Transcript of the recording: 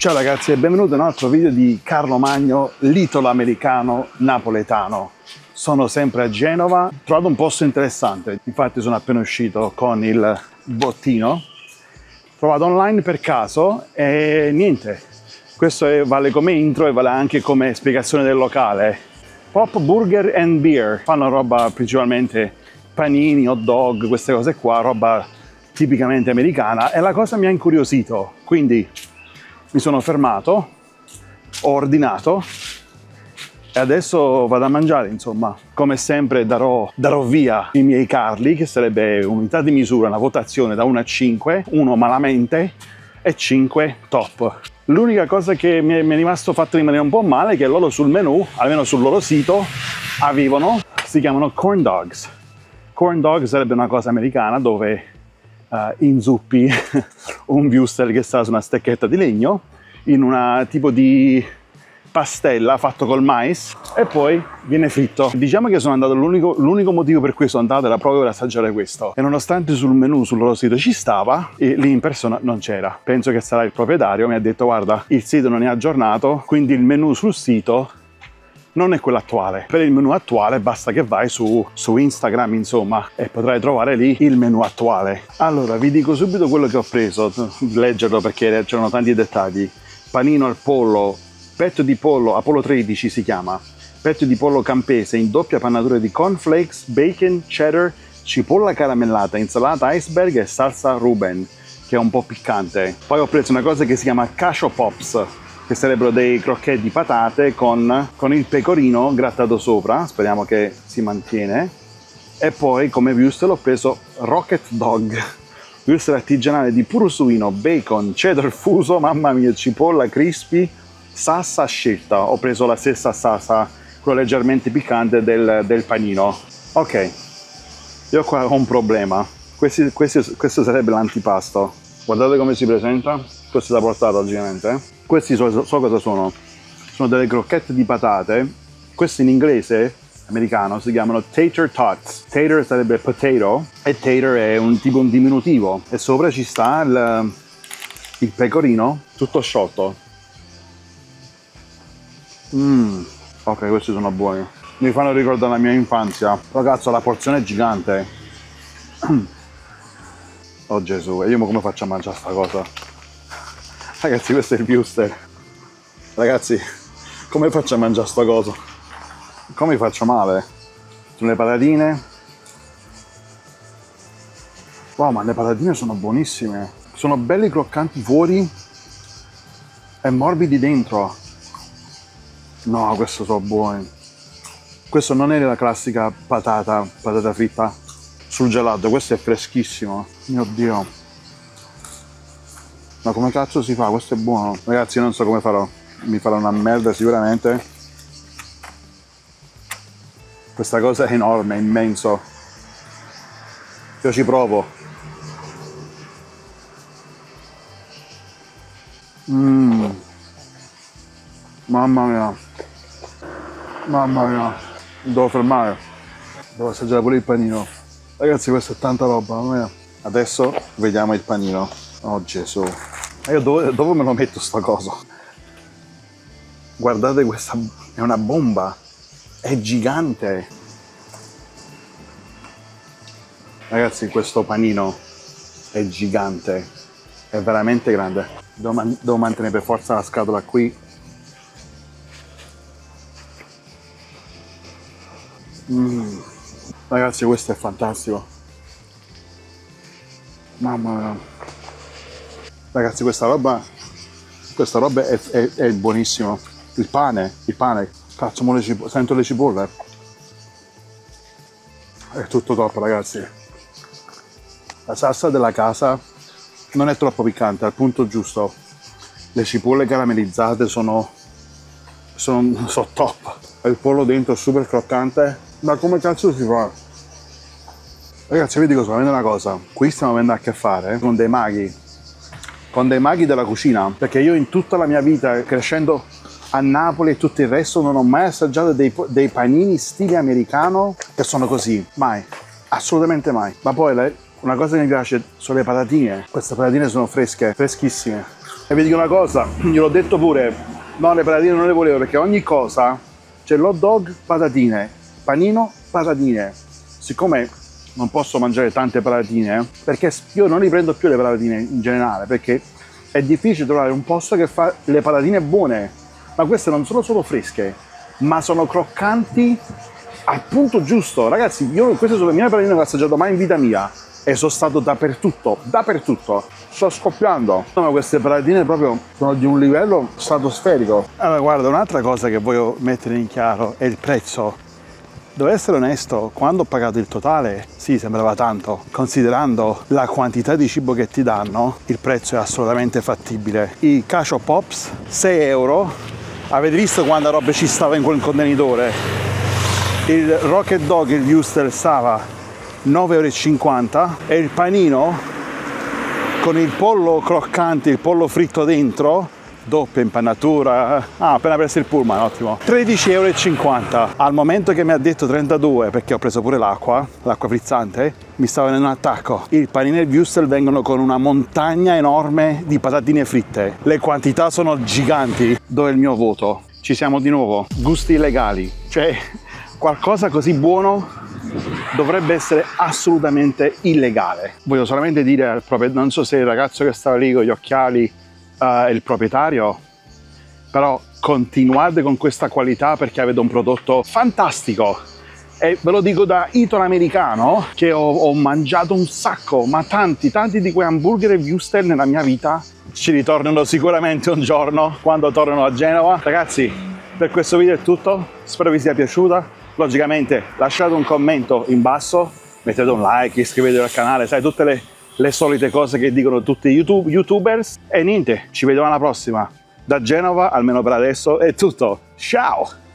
Ciao ragazzi e benvenuti in un altro video di Carlo Magno, l'italo americano napoletano. Sono sempre a Genova, ho trovato un posto interessante, infatti sono appena uscito con il bottino, trovato online per caso e niente, questo vale come intro e vale anche come spiegazione del locale. Pop Burger and Beer, fanno roba principalmente panini, hot dog, queste cose qua, roba tipicamente americana. E la cosa mi ha incuriosito, quindi mi sono fermato, ho ordinato e adesso vado a mangiare, insomma. Come sempre darò, darò via i miei Carli, che sarebbe unità di misura, una votazione da 1 a 5, 1 malamente e 5 top. L'unica cosa che mi è, mi è rimasto fatto rimanere un po' male è che loro sul menu, almeno sul loro sito, avevano, si chiamano corn dogs. Corn dog sarebbe una cosa americana dove uh, inzuppi un wurstel che sta su una stecchetta di legno in una tipo di pastella fatto col mais e poi viene fritto. Diciamo che sono andato, l'unico motivo per cui sono andato era proprio per assaggiare questo. E nonostante sul menu, sul loro sito ci stava, e lì in persona non c'era. Penso che sarà il proprietario, mi ha detto guarda, il sito non è aggiornato, quindi il menu sul sito non è quello attuale. Per il menu attuale basta che vai su, su, Instagram, insomma, e potrai trovare lì il menu attuale. Allora, vi dico subito quello che ho preso, leggerlo perché c'erano tanti dettagli. Panino al pollo, petto di pollo, Apollo 13 si chiama, petto di pollo campese in doppia pannatura di cornflakes, bacon, cheddar, cipolla caramellata, insalata iceberg e salsa Ruben, che è un po' piccante. Poi ho preso una cosa che si chiama cascio pops, che sarebbero dei crocchetti di patate con, con il pecorino grattato sopra, speriamo che si mantiene. E poi come wurstel ho preso Rocket Dog, wurstel artigianale di puro suino, bacon, cheddar fuso, mamma mia, cipolla crispy, salsa scelta. Ho preso la stessa salsa, quella leggermente piccante del, del panino. Ok, io qua ho un problema. Questi, questi, questo sarebbe l'antipasto. Guardate come si presenta. Questo è da portata, logicamente. Questi so, so cosa sono. Sono delle crocchette di patate. Questo in inglese americano si chiamano tater tots. Tater sarebbe potato e tater è un tipo un diminutivo e sopra ci sta il, il pecorino tutto sciolto. Mmm, ok, questi sono buoni. Mi fanno ricordare la mia infanzia. Ragazzo, la porzione è gigante. Oh Gesù, e io come faccio a mangiare sta cosa? Ragazzi, questo è il Buster. Ragazzi, come faccio a mangiare sta cosa? Come faccio male? Sono le patatine. Wow, ma le patatine sono buonissime. Sono belli croccanti fuori e morbidi dentro. No, questo sono buoni. Questo non è la classica patata, patata fritta sul gelato, questo è freschissimo. Mio Dio. Ma come cazzo si fa? Questo è buono. Ragazzi, io non so come farò. Mi farò una merda sicuramente. Questa cosa è enorme, immenso. Io ci provo. Mmm. Mamma mia. Mamma mia. Devo fermare. Devo assaggiare pure il panino. Ragazzi, questa è tanta roba. Adesso vediamo il panino. Oh Gesù. Ma io dove, dove me lo metto sta cosa? Guardate questa, è una bomba, è gigante. Ragazzi, questo panino è gigante, è veramente grande. Devo, man devo mantenere per forza la scatola qui. Mm. Ragazzi, questo è fantastico. Mamma mia. Ragazzi, questa roba, questa roba è, è, è buonissima. Il pane, il pane, cazzo, le cipolle, sento le cipolle. È tutto top, ragazzi. La salsa della casa non è troppo piccante, al punto giusto. Le cipolle caramellizzate sono, sono, sono top. Il pollo dentro è super croccante. Ma come cazzo si fa? Ragazzi, vi dico solamente una cosa. Qui stiamo avendo a che fare con dei maghi con dei maghi della cucina, perché io in tutta la mia vita, crescendo a Napoli e tutto il resto, non ho mai assaggiato dei, dei panini stile americano che sono così, mai, assolutamente mai. Ma poi le, una cosa che mi piace sono le patatine, queste patatine sono fresche, freschissime. E vi dico una cosa, gliel'ho detto pure, no le patatine non le volevo perché ogni cosa c'è l'hot dog, patatine, panino, patatine. Siccome non posso mangiare tante patatine, perché io non riprendo più le patatine in generale, perché è difficile trovare un posto che fa le patatine buone, ma queste non sono solo fresche, ma sono croccanti al punto giusto. Ragazzi, io queste sono le mie patatine che ho assaggiato mai in vita mia e sono stato dappertutto, dappertutto. Sto scoppiando. Ma queste patatine proprio sono di un livello stratosferico. Allora, guarda, un'altra cosa che voglio mettere in chiaro è il prezzo. Devo essere onesto, quando ho pagato il totale, sì, sembrava tanto. Considerando la quantità di cibo che ti danno, il prezzo è assolutamente fattibile. I Cacio Pops, 6 euro. Avete visto quanta roba ci stava in quel contenitore? Il Rocket Dog, il Wuster, stava 9,50 euro e il panino con il pollo croccante, il pollo fritto dentro, doppia impannatura, ah, appena preso il pullman, ottimo, 13,50 euro. Al momento che mi ha detto 32, perché ho preso pure l'acqua, l'acqua frizzante, mi stava venendo un attacco. Il panino e il wurstel vengono con una montagna enorme di patatine fritte. Le quantità sono giganti. Dove è il mio voto? Ci siamo di nuovo. Gusti illegali. Cioè, qualcosa così buono dovrebbe essere assolutamente illegale. Voglio solamente dire al proprietario, non so se il ragazzo che stava lì con gli occhiali è il proprietario, però continuate con questa qualità perché avete un prodotto fantastico. E ve lo dico da italo-americano che ho, ho, mangiato un sacco, ma tanti, tanti di quei hamburger e wuster nella mia vita ci ritornano sicuramente un giorno quando tornano a Genova. Ragazzi, per questo video è tutto, spero vi sia piaciuta logicamente lasciate un commento in basso, mettete un like, iscrivetevi al canale, sai tutte le, le solite cose che dicono tutti i YouTube, youtubers e niente, ci vediamo alla prossima. Da Genova, almeno per adesso, è tutto. Ciao!